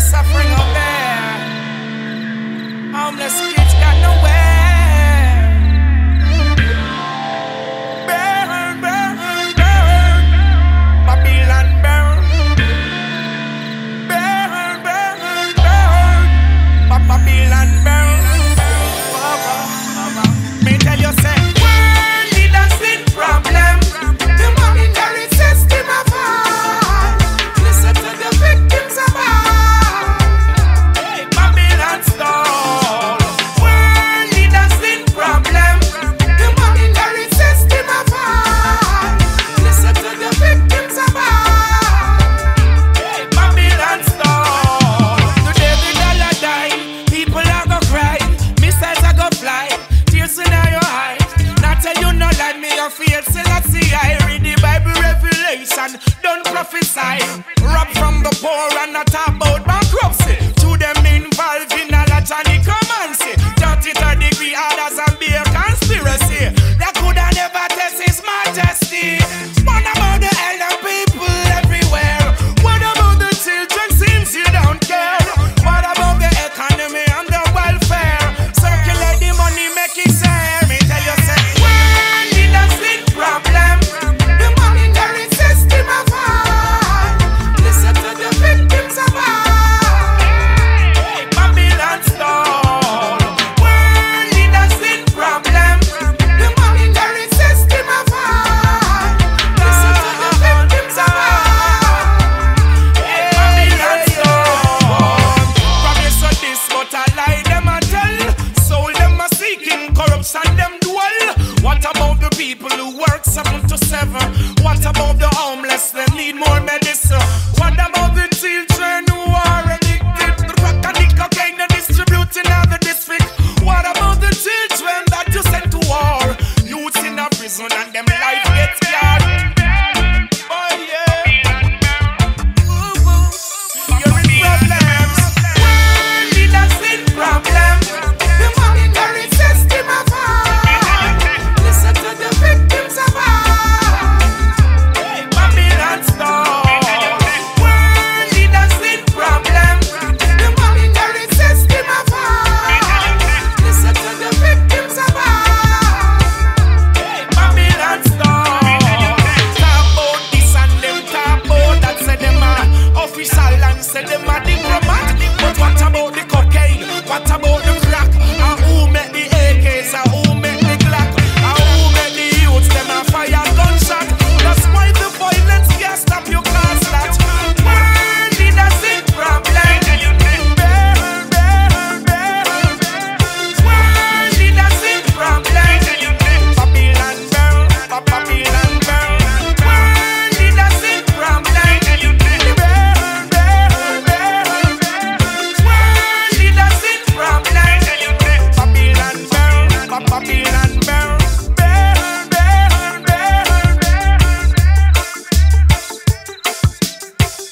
suffering Don't prophesy. Rob from the poor and the top them dwell? What about the people who work seven to seven? What about the homeless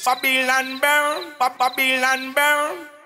Babylon burn, Babylon burn.